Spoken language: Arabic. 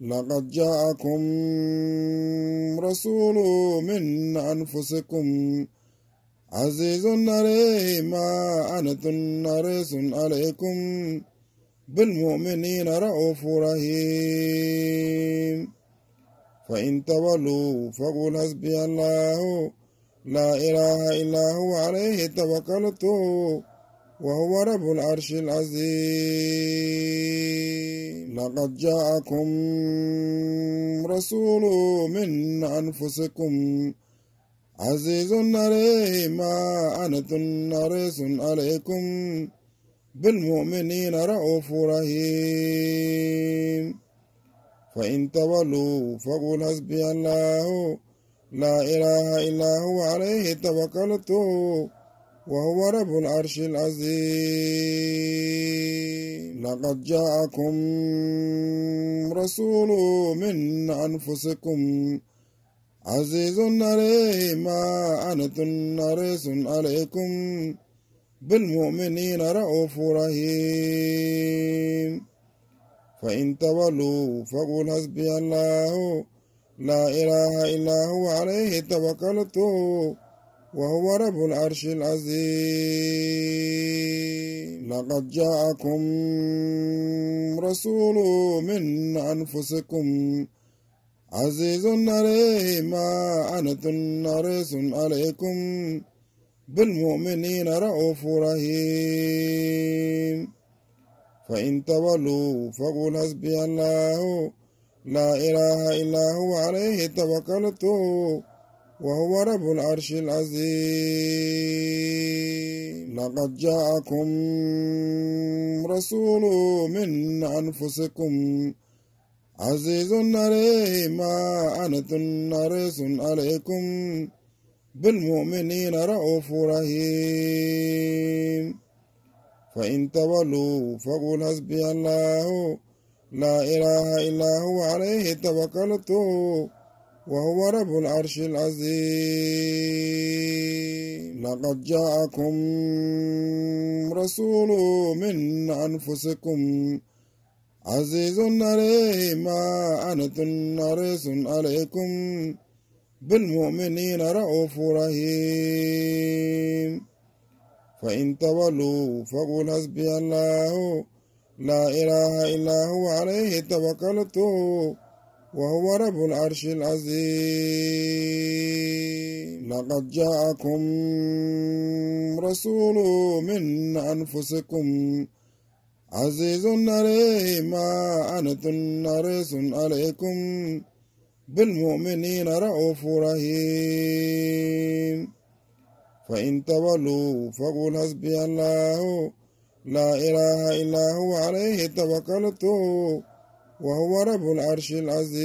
لقد جاءكم رسول من أنفسكم عزيز عليه ما أنتم حريص عليكم بالمؤمنين رؤوف رحيم. فإن تولوا فقل حسبي الله لا إله إلا هو عليه توكلت. وهو رب العرش العظيم. لقد جاءكم رسول من أنفسكم عزيز عليه ما أنتم حريص عليكم بالمؤمنين رؤوف رحيم. فإن تولوا فقل حسبي الله لا إله إلا هو عليه توكلت. وهو رب العرش العظيم. لقد جاءكم رسول من أنفسكم عزيز عليه ما أنتم حريص عليكم بالمؤمنين رؤوف رحيم. فإن تولوا فقل حسبي الله لا إله إلا هو عليه توكلت. وهو رب العرش العظيم. لقد جاءكم رسول من أنفسكم عزيز عليه ما أنتم حريص عليكم بالمؤمنين رؤوف رحيم. فإن تولوا فقل حسبي الله لا إله إلا هو عليه توكلت. وهو رب العرش العظيم. لقد جاءكم رسول من أنفسكم عزيز عليه ما أنتم حريص عليكم بالمؤمنين رؤوف رحيم. فإن تولوا فقل حسبي الله لا إله إلا هو عليه توكلت. وهو رب العرش العظيم. لقد جاءكم رسول من أنفسكم. عزيز عليه ما أنتم حريص عليكم. بالمؤمنين رؤوف رحيم. فإن تولوا فقل حسبي الله. لا إله إلا هو عليه توكلت. وهو رب العرش العظيم. لقد جاءكم رسول من أنفسكم. عزيز عليه ما أنتم حريص عليكم. بالمؤمنين رؤوف رحيم. فإن تولوا فقل حسبي الله. لا إله إلا هو عليه توكلت. وهو رب العرش العظيم.